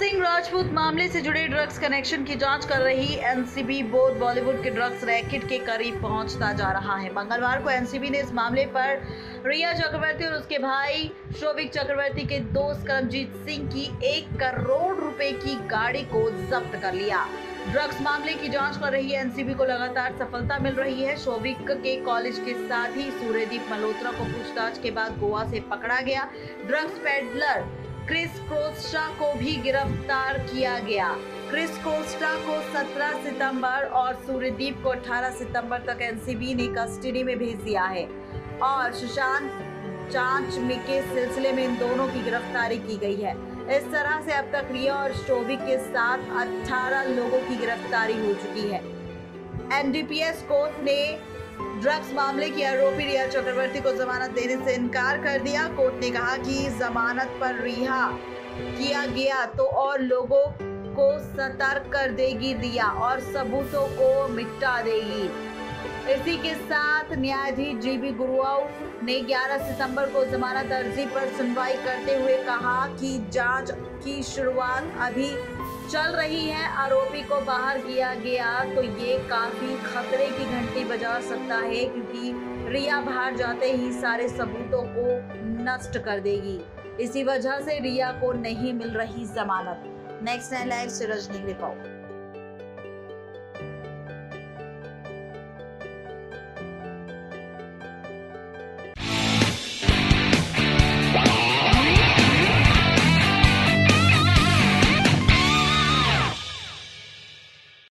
सिंह राजपूत मामले से जुड़े ड्रग्स कनेक्शन की जाँच कर रही एनसीबी बोर्ड बॉलीवुड के ड्रग्स रैकेट के करीब पहुँचता जा रहा है। मंगलवार को एनसीबी ने इस मामले पर रिया चक्रवर्ती और उसके भाई शोभिक चक्रवर्ती के दोस्त करमजीत सिंह की एक करोड़ रुपए की गाड़ी को जब्त कर लिया। ड्रग्स मामले की जाँच कर रही एनसीबी को लगातार सफलता मिल रही है। शोभिक के कॉलेज के साथ ही सूर्यदीप मल्होत्रा को पूछताछ के बाद गोवा से पकड़ा गया। ड्रग्स पेडलर क्रिस क्रोस्टा को भी गिरफ़्तार किया गया। क्रिस क्रोस्टा को 17 सितंबर और सूर्यदीप को 18 सितंबर तक एनसीबी ने कस्टडी में भेज दिया है और सुशांत जाँच में के सिलसिले में इन दोनों की गिरफ्तारी की गई है। इस तरह से अब तक रिया और शोभिक के साथ 18 लोगों की गिरफ्तारी हो चुकी है। एनडीपीएस कोर्ट ने ड्रग्स मामले की आरोपी रिया चक्रवर्ती को जमानत देने से इनकार कर दिया। कोर्ट ने कहा कि जमानत पर रिहा किया गया तो और लोगों को सतर्क कर देगी रिया और सबूतों को मिटा देगी। इसी के साथ न्यायाधीश जी बी गुरुआऊ ने 11 सितंबर को जमानत अर्जी पर सुनवाई करते हुए कहा कि जाँच की शुरुआत अभी चल रही है, आरोपी को बाहर किया गया। तो ये काफ़ी खतरे की घंटी बजा सकता है, क्योंकि रिया बाहर जाते ही सारे सबूतों को नष्ट कर देगी। इसी वजह से रिया को नहीं मिल रही जमानत। नेक्स्ट लाइव से रजनी रिपोर्ट